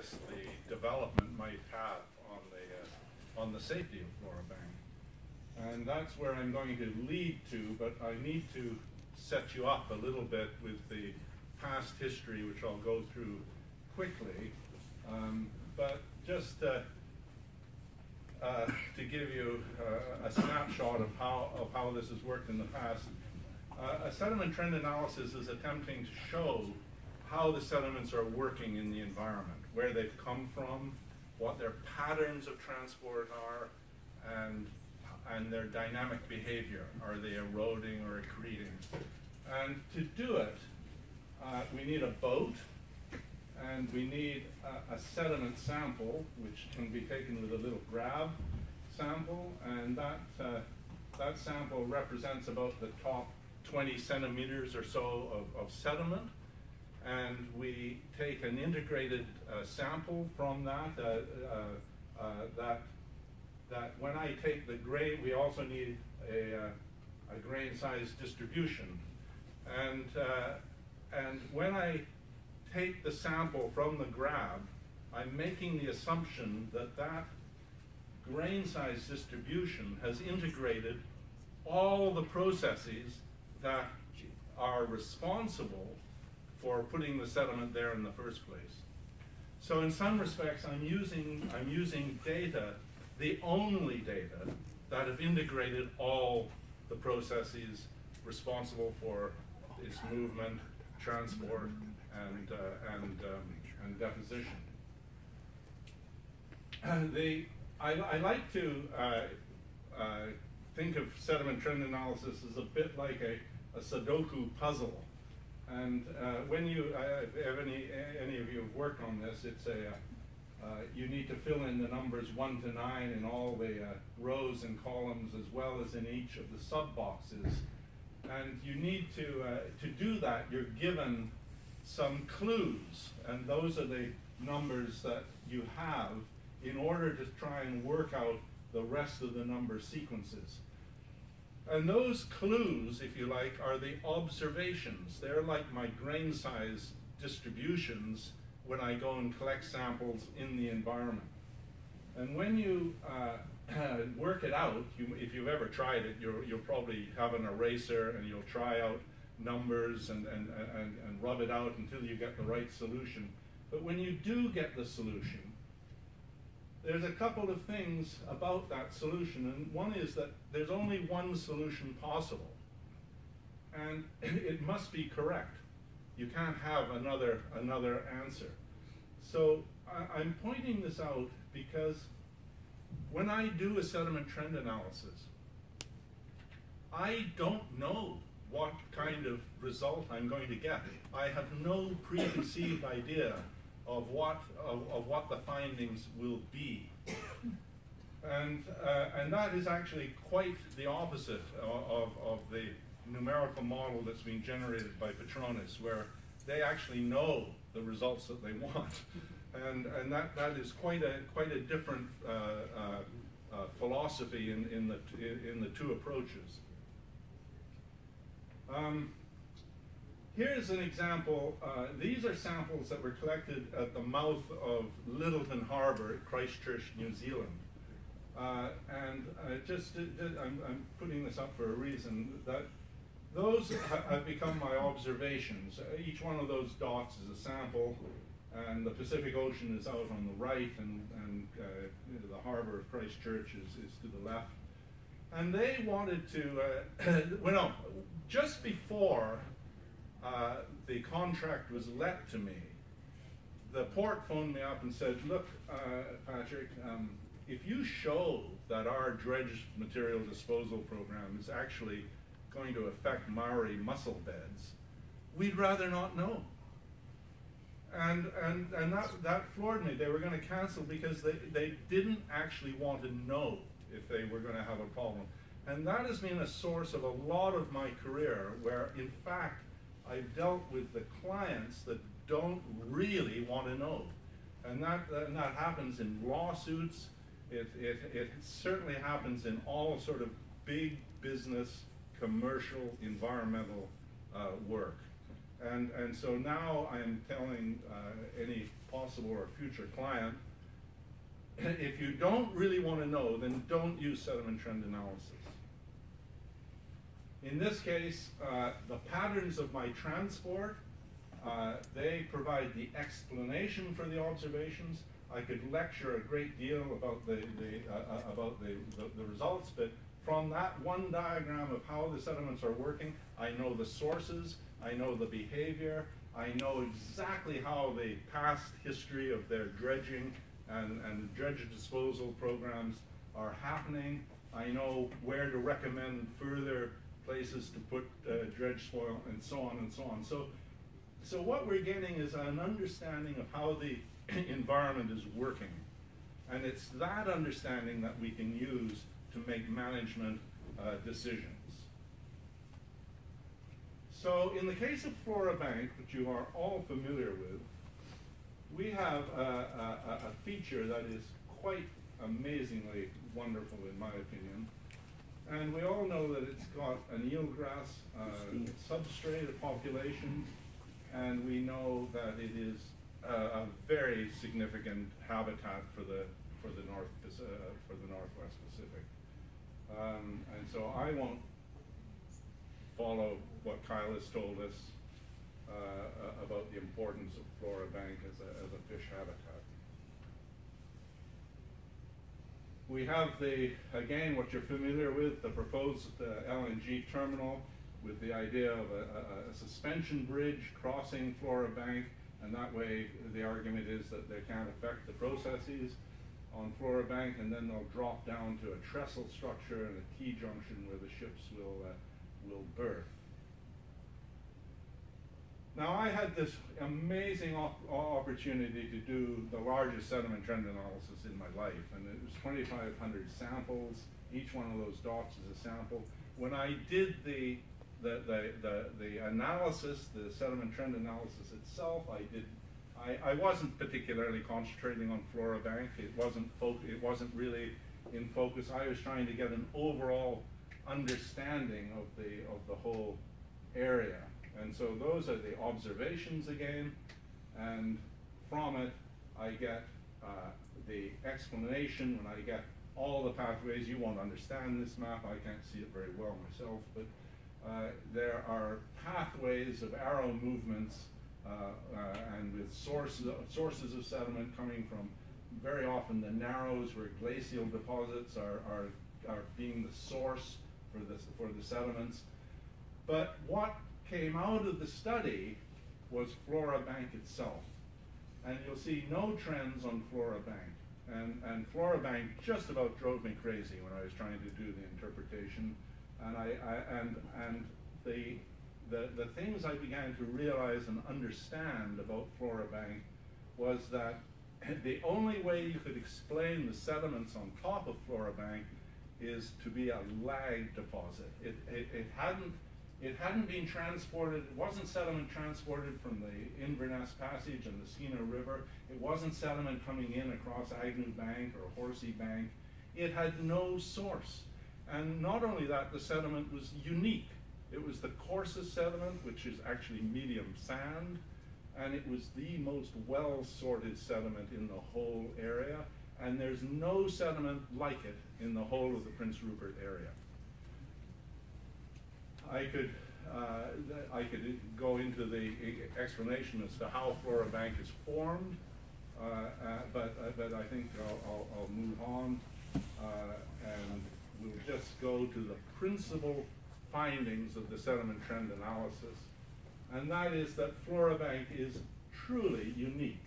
bias the development might have on the, uh, on the safety of Flora Bank. And that's where I'm going to lead to, but I need to set you up a little bit with the past history, which I'll go through quickly. Um, but just uh, uh, to give you uh, a snapshot of how, of how this has worked in the past, uh, a sediment trend analysis is attempting to show how the sediments are working in the environment, where they've come from, what their patterns of transport are, and, and their dynamic behavior. Are they eroding or accreting? And to do it, uh, we need a boat, and we need a, a, sediment sample, which can be taken with a little grab sample, and that, uh, that sample represents about the top 20 centimeters or so of, of sediment, and we take an integrated uh, sample from that, uh, uh, uh, that, that when I take the grain, we also need a, a grain size distribution. And, and when I take the sample from the grab, I'm making the assumption that that grain size distribution has integrated all the processes that are responsible for putting the sediment there in the first place. So in some respects, I'm using, I'm using data, the only data, that have integrated all the processes responsible for its movement, transport, and, uh, and, um, and deposition. the, I, I, like to uh, uh, think of sediment trend analysis as a bit like a, a Sudoku puzzle. And uh, when you, uh, if any, any of you have worked on this, it's a, uh, you need to fill in the numbers one to nine in all the uh, rows and columns as well as in each of the sub boxes. And you need to, uh, to do that, you're given some clues, and those are the numbers that you have in order to try and work out the rest of the number sequences. And those clues, if you like, are the observations. They're like my grain size distributions when I go and collect samples in the environment. And when you uh, work it out, you, if you've ever tried it, you will probably have an eraser and you'll try out numbers and, and, and, and rub it out until you get the right solution. But when you do get the solution, there's a couple of things about that solution, and one is that there's only one solution possible, and it must be correct. You can't have another, another answer. So I, I'm pointing this out because when I do a sediment trend analysis, I don't know what kind of result I'm going to get. I have no preconceived idea of what, of, of what the findings will be. And, uh, and that is actually quite the opposite of, of the numerical model that's being generated by Petronas, where they actually know the results that they want. And, and that, that is quite a, quite a different uh, uh, uh philosophy in, in, the, in the two approaches. Um, Here's an example. Uh, these are samples that were collected at the mouth of Lyttelton Harbour at Christchurch, New Zealand. Uh, and uh, just, I'm, I'm, putting this up for a reason, that those have become my observations. Each one of those dots is a sample, and the Pacific Ocean is out on the right, and, and uh, the harbor of Christchurch is, is to the left. And they wanted to, uh, well, no, just before uh, the contract was let to me, the port phoned me up and said, look, uh, Patrick, um, if you show that our dredge material disposal program is actually going to affect Maori mussel beds, we'd rather not know. And, and, and that, that floored me. They were going to cancel because they, they didn't actually want to know if they were going to have a problem. And that has been a source of a lot of my career where, in fact, I've dealt with the clients that don't really want to know. And that, and that happens in lawsuits. It, it, it certainly happens in all sort of big business, commercial, environmental uh, work. And, and so now I'm telling uh, any possible or future client. If you don't really want to know, then don't use sediment trend analysis. In this case, uh, the patterns of my transport, uh, they provide the explanation for the observations. I could lecture a great deal about the, the uh, uh about the, the, the, results, but from that one diagram of how the sediments are working, I know the sources, I know the behavior, I know exactly how the past history of their dredging and, and dredge disposal programs are happening. I know where to recommend further places to put uh, dredge soil and so on and so on. So, so what we're getting is an understanding of how the environment is working. And it's that understanding that we can use to make management uh, decisions. So in the case of Flora Bank, which you are all familiar with, we have a, a, a feature that is quite amazingly wonderful in my opinion. And we all know that it's got an eelgrass uh, substrate, population, and we know that it is a, a very significant habitat for the for the north uh, for the Northwest Pacific. Um, and so I won't follow what Kyle has told us uh, about the importance of Flora Bank as a, as a fish habitat. We have the, again, what you're familiar with, the proposed uh, LNG terminal with the idea of a, a, a, suspension bridge crossing Flora Bank, and that way the argument is that they can't affect the processes on Flora Bank, and then they'll drop down to a trestle structure and a T-junction where the ships will, uh, will berth. Now I had this amazing op opportunity to do the largest sediment trend analysis in my life, and it was 2,500 samples. Each one of those dots is a sample. When I did the the, the, the, the analysis, the sediment trend analysis itself, I did I, I wasn't particularly concentrating on Flora Bank. It wasn't it wasn't really in focus. I was trying to get an overall understanding of the of the whole area. And so those are the observations again, and from it I get uh, the explanation when I get all the pathways. You won't understand this map, I can't see it very well myself, but uh, there are pathways of arrow movements uh, uh, and with sources, sources of sediment coming from very often the narrows where glacial deposits are, are, are being the source for the, for the sediments. But what came out of the study was Flora Bank itself. And you'll see no trends on Flora Bank. And, and Flora Bank just about drove me crazy when I was trying to do the interpretation. And, I, I and, and the, the, the things I began to realize and understand about Flora Bank was that the only way you could explain the sediments on top of Flora Bank is to be a lag deposit. It, it, it hadn't it hadn't been transported, it wasn't sediment transported from the Inverness Passage and the Skeena River. It wasn't sediment coming in across Agnew Bank or Horsey Bank. It had no source. And not only that, the sediment was unique. It was the coarsest sediment, which is actually medium sand, and it was the most well-sorted sediment in the whole area, and there's no sediment like it in the whole of the Prince Rupert area. I could uh, I could go into the explanation as to how Flora Bank is formed, uh, uh, but uh, but I think I'll, I'll, I'll move on, uh, and we'll just go to the principal findings of the sediment trend analysis, and that is that Flora Bank is truly unique,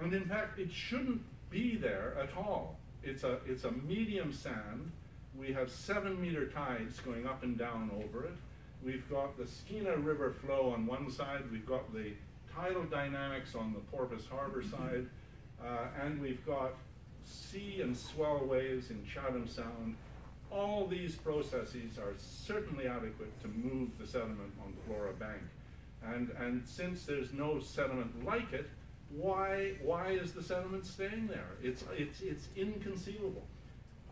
and in fact it shouldn't be there at all. It's a it's a medium sand we have seven meter tides going up and down over it. We've got the Skeena River flow on one side, we've got the tidal dynamics on the Porpoise Harbor side, uh, and we've got sea and swell waves in Chatham Sound. All these processes are certainly adequate to move the sediment on Flora Bank. And, and since there's no sediment like it, why, why is the sediment staying there? It's, it's, it's inconceivable.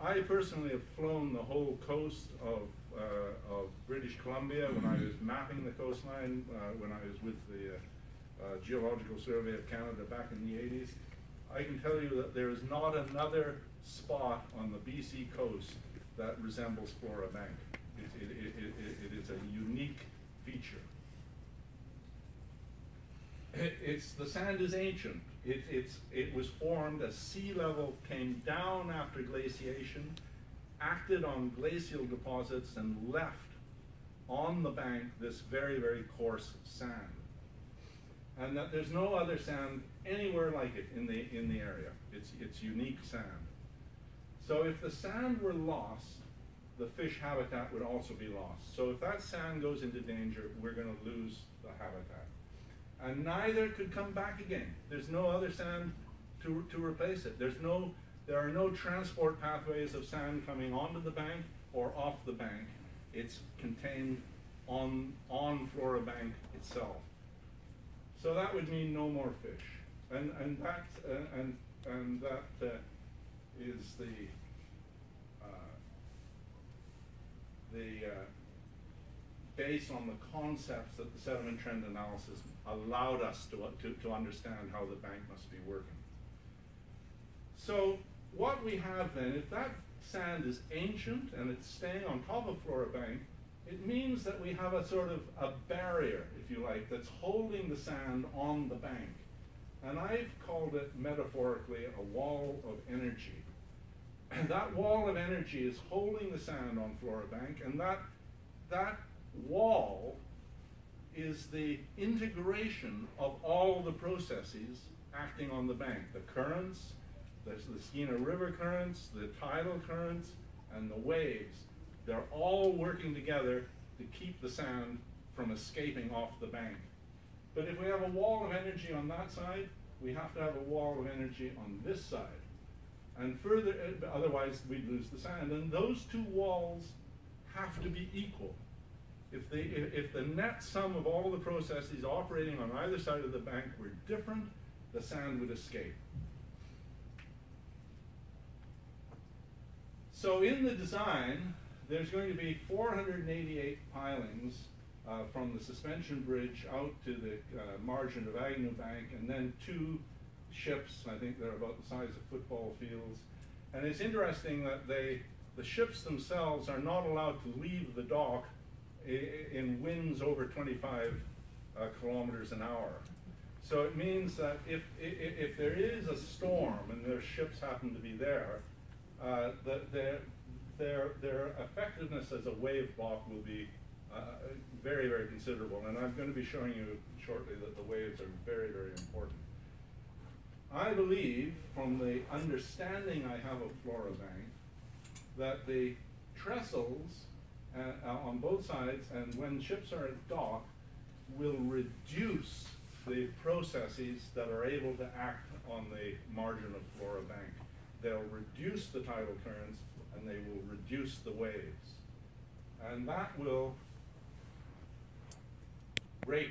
I personally have flown the whole coast of, uh, of British Columbia when I was mapping the coastline, uh, when I was with the, uh, uh, Geological Survey of Canada back in the eighties, I can tell you that there is not another spot on the BC coast that resembles Flora Bank. It, it, it, it is a unique feature. It, it's, the sand is ancient. It, it's, it was formed as sea level came down after glaciation, acted on glacial deposits, and left on the bank this very, very coarse sand. And that there's no other sand anywhere like it in the, in the area. It's, it's unique sand. So if the sand were lost, the fish habitat would also be lost. So if that sand goes into danger, we're gonna lose the habitat. And neither could come back again. There's no other sand to, to replace it. There's no, there are no transport pathways of sand coming onto the bank or off the bank. It's contained on, on Flora Bank itself. So that would mean no more fish. And, and that, uh, and, and that uh, is the, uh, the, uh, based on the concepts that the sediment trend analysis allowed us to, to, to understand how the bank must be working. So what we have then, if that sand is ancient and it's staying on top of Flora Bank, it means that we have a sort of a barrier, if you like, that's holding the sand on the bank. And I've called it metaphorically a wall of energy. And that wall of energy is holding the sand on Flora Bank, and that, that wall is the integration of all the processes acting on the bank. The currents, there's the Skeena River currents, the tidal currents, and the waves. They're all working together to keep the sand from escaping off the bank. But if we have a wall of energy on that side, we have to have a wall of energy on this side. And further, uh, otherwise we'd lose the sand. And those two walls have to be equal. If, they, if, if the net sum of all the processes operating on either side of the bank were different, the sand would escape. So in the design, there's going to be 488 pilings uh, from the suspension bridge out to the uh, margin of Agnew Bank, and then two ships. I think they're about the size of football fields. And it's interesting that they, the ships themselves are not allowed to leave the dock in winds over 25 uh, kilometers an hour. So it means that if, if, if, there is a storm and their ships happen to be there, uh, the, their, their, their effectiveness as a wave block will be uh, very, very considerable. And I'm going to be showing you shortly that the waves are very, very important. I believe, from the understanding I have of Flora Bank, that the trestles uh, uh, on both sides, and when ships are at dock, will reduce the processes that are able to act on the margin of Flora Bank. They'll reduce the tidal currents and they will reduce the waves. And that will rate